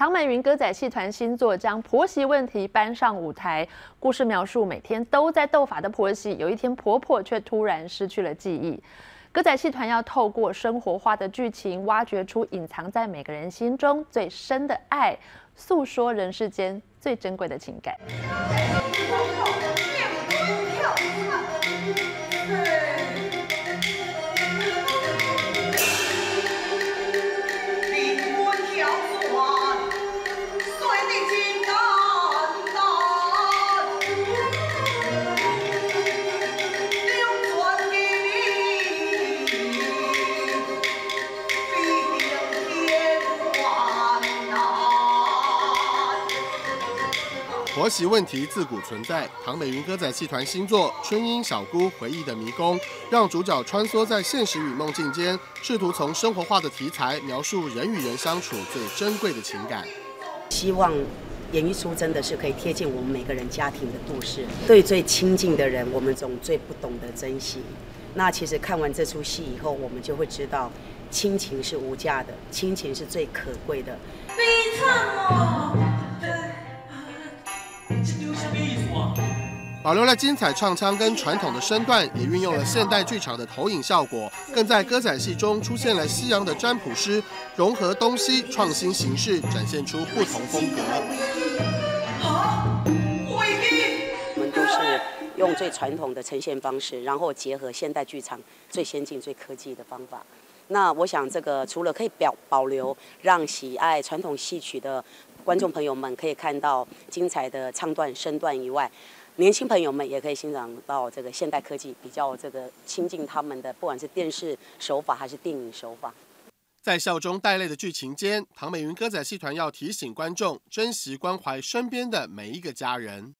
唐美云歌仔戏团新作将婆媳问题搬上舞台，故事描述每天都在斗法的婆媳，有一天婆婆却突然失去了记忆。歌仔戏团要透过生活化的剧情，挖掘出隐藏在每个人心中最深的爱，诉说人世间最珍贵的情感。婆媳问题自古存在，唐美云歌仔戏团新作《春英小姑回忆的迷宫》，让主角穿梭在现实与梦境间，试图从生活化的题材描述人与人相处最珍贵的情感。希望演绎出真的是可以贴近我们每个人家庭的故事。对最亲近的人，我们总最不懂得珍惜。那其实看完这出戏以后，我们就会知道，亲情是无价的，亲情是最可贵的。悲惨哦。保留了精彩唱腔跟传统的身段，也运用了现代剧场的投影效果，更在歌仔戏中出现了西洋的占卜师，融合东西创新形式，展现出不同风格。我们都是用最传统的呈现方式，然后结合现代剧场最先进、最科技的方法。那我想，这个除了可以表保留，让喜爱传统戏曲的观众朋友们可以看到精彩的唱段身段以外，年轻朋友们也可以欣赏到这个现代科技比较这个亲近他们的，不管是电视手法还是电影手法。在笑中带泪的剧情间，唐美云歌仔戏团要提醒观众珍惜关怀身边的每一个家人。